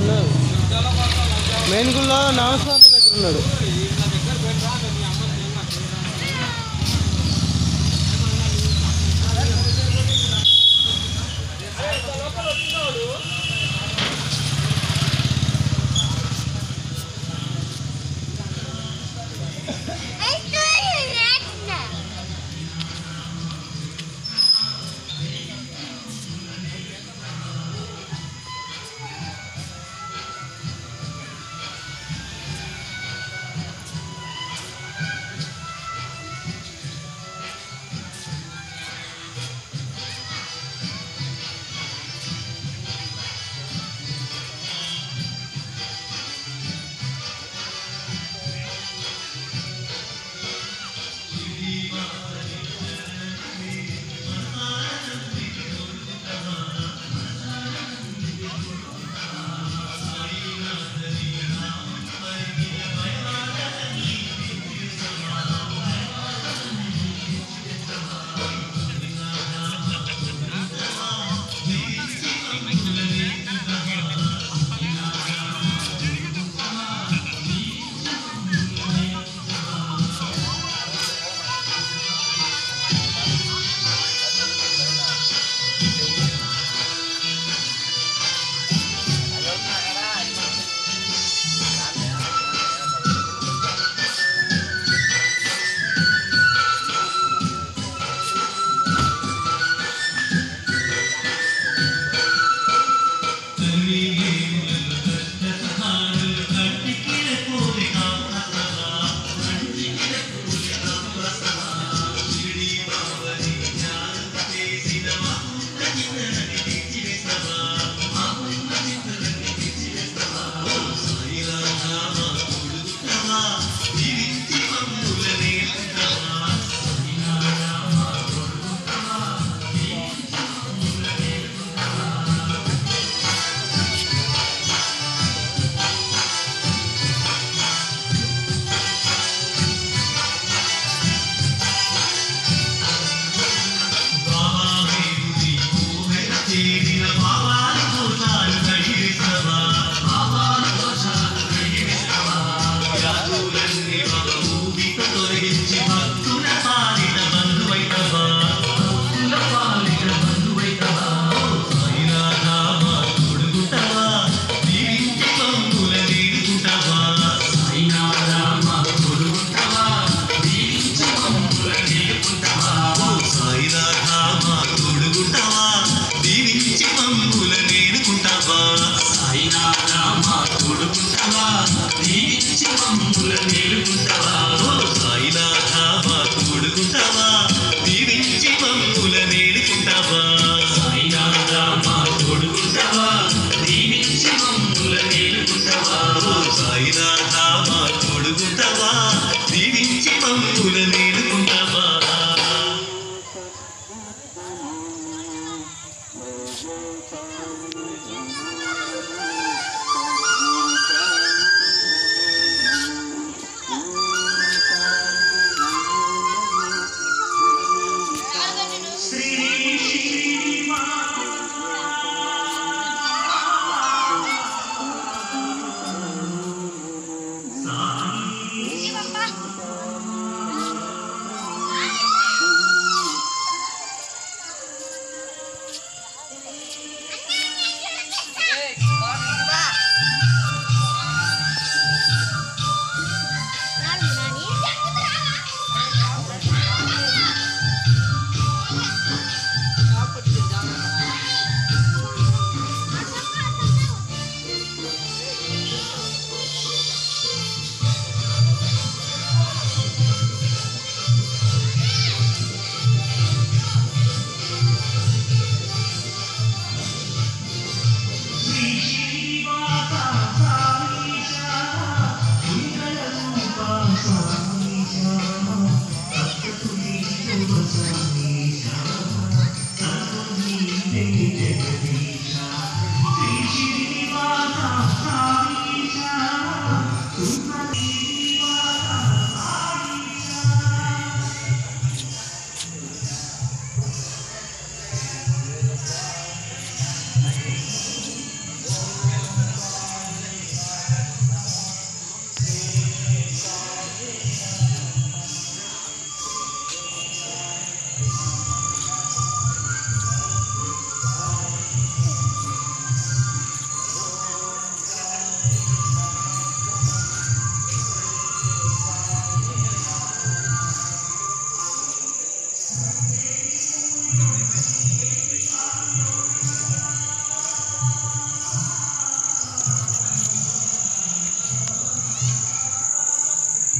ఉన్నాడు. మెయిన్ గుళ్ళ నామస్వామి దగ్గర ఉన్నాడు. దీవించుకుంటావా దీవించి పంపుల నేనుకుంటావా? సాయినాథ మా తోడుకుంటావా? దీవించి పంపుల నేనుకుంటావా? సాయినాథ మా తోడుకుంటావా? దీవించి పంపుల నేనుకుంటావా? సాయినాథ మా తోడుకుంటావా? దీవించి పంపుల నేనుకుంటావా? సాయినాథ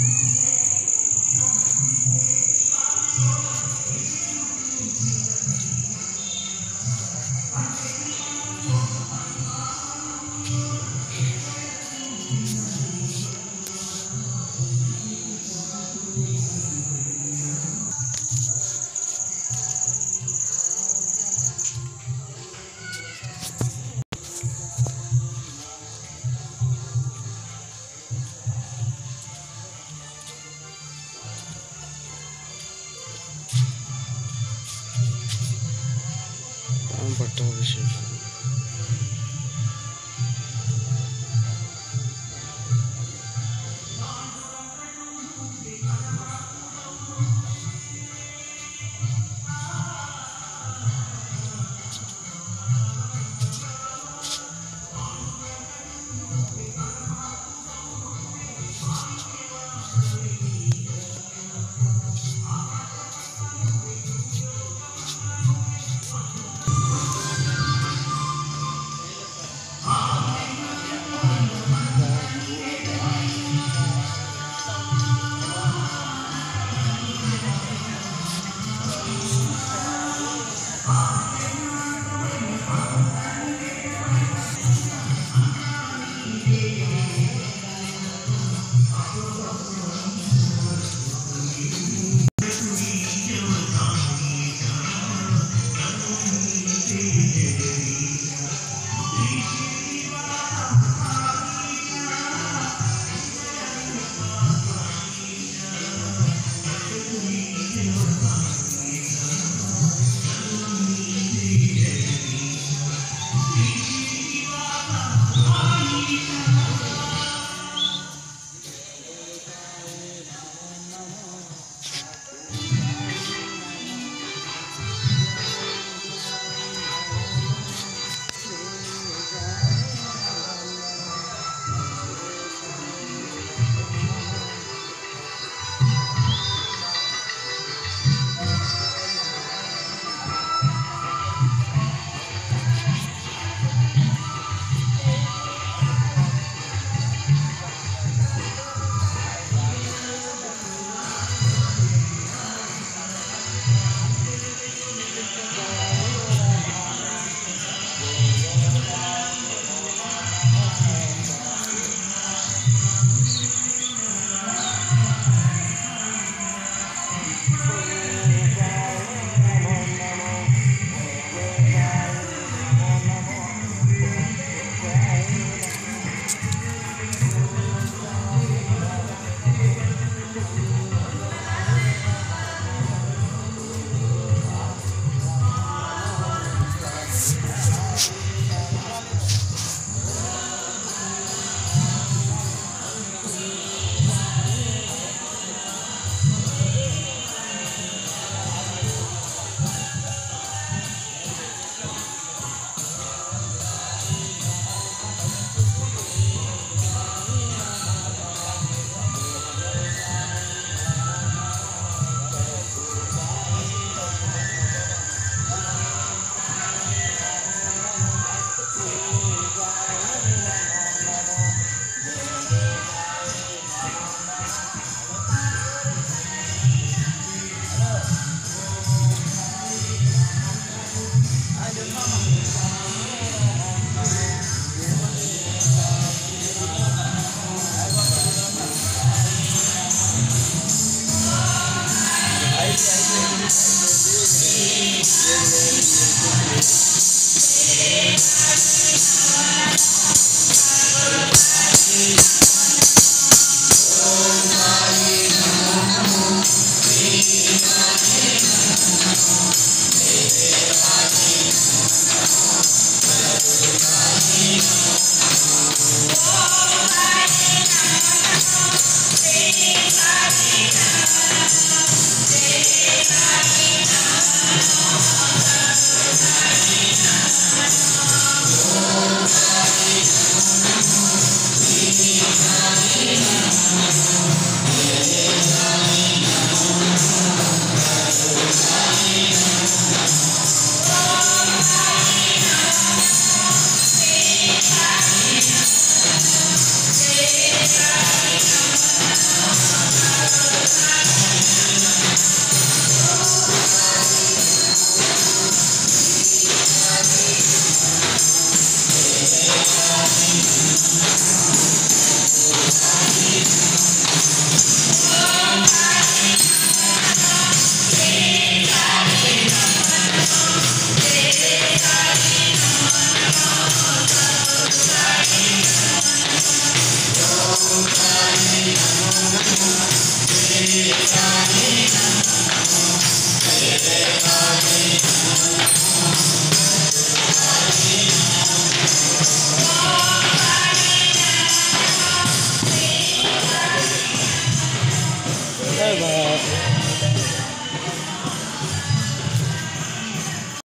Mm-hmm.